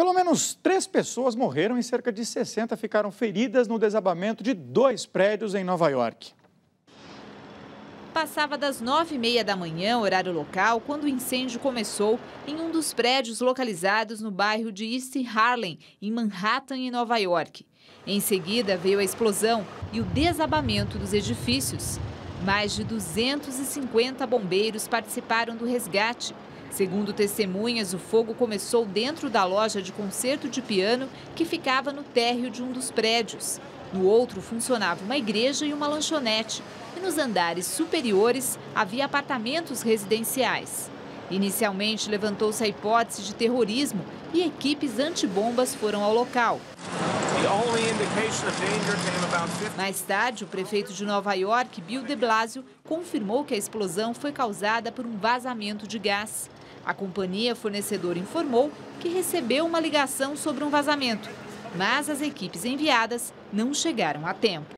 Pelo menos três pessoas morreram e cerca de 60 ficaram feridas no desabamento de dois prédios em Nova York. Passava das nove e meia da manhã, horário local, quando o incêndio começou em um dos prédios localizados no bairro de East Harlem, em Manhattan, em Nova York. Em seguida, veio a explosão e o desabamento dos edifícios. Mais de 250 bombeiros participaram do resgate. Segundo testemunhas, o fogo começou dentro da loja de concerto de piano que ficava no térreo de um dos prédios. No outro funcionava uma igreja e uma lanchonete. E nos andares superiores havia apartamentos residenciais. Inicialmente levantou-se a hipótese de terrorismo e equipes antibombas foram ao local. Mais tarde, o prefeito de Nova York, Bill de Blasio, confirmou que a explosão foi causada por um vazamento de gás. A companhia fornecedora informou que recebeu uma ligação sobre um vazamento, mas as equipes enviadas não chegaram a tempo.